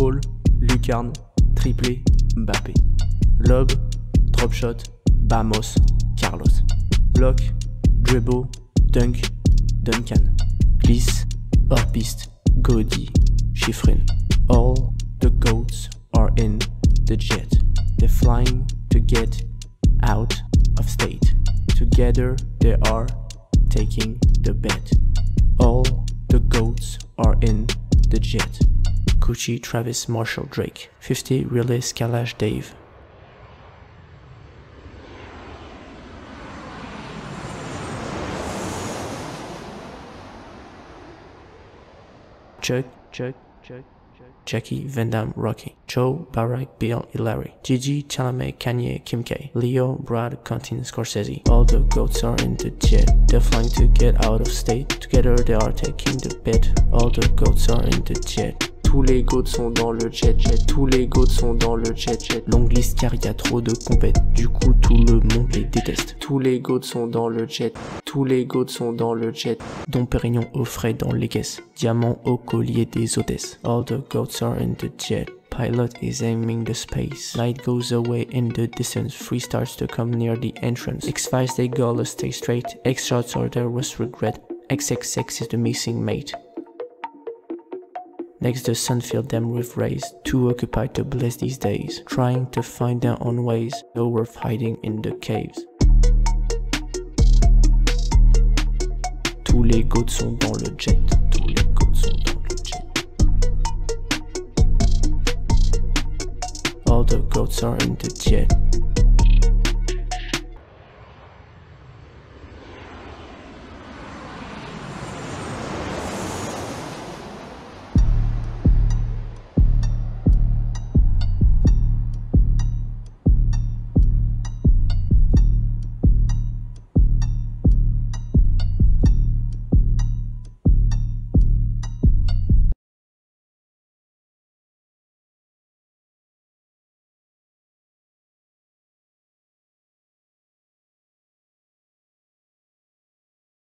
Contrôle, lucarne, triplé, Mbappé. Lob, drop shot, Bamos, Carlos. Block, dribble, dunk, Duncan. Glisse, hors piste, Godi, Shiffrin. All the goats are in the jet. They're flying to get out of state. Together they are taking the bet. All the goats are in the jet. Gucci, Travis, Marshall, Drake. 50, Realist, Kalash, Dave. Chuck, Chuck, Chuck, Chuck. Jackie, Van Damme, Rocky. Joe, Barack, Bill, Hillary. Gigi, Chalamet, Kanye, Kim K. Leo, Brad, Quentin, Scorsese. All the goats are in the jet. They're flying to get out of state. Together they are taking the bet. All the goats are in the jet. Tous les goats sont dans le jet jet, tous les goats sont dans le jet jet. Longue liste car y a trop de compètes, du coup tout le monde les déteste. Tous les goats sont dans le jet, tous les goats sont dans le jet. Dom Pérignon au frais dans les caisses, diamant au collier des hôtesses. All the goats are in the jet. Pilot is aiming the space. Light goes away in the distance. Free starts to come near the entrance. X5 they gotta stay straight. X shots or there was regret. XXX is the missing mate. Next, the sun filled them with rays, too occupied to bless these days, trying to find their own ways, though worth hiding in the caves. Tous les goats sont dans le jet, tous les goats sont dans le jet. All the goats are in the jet.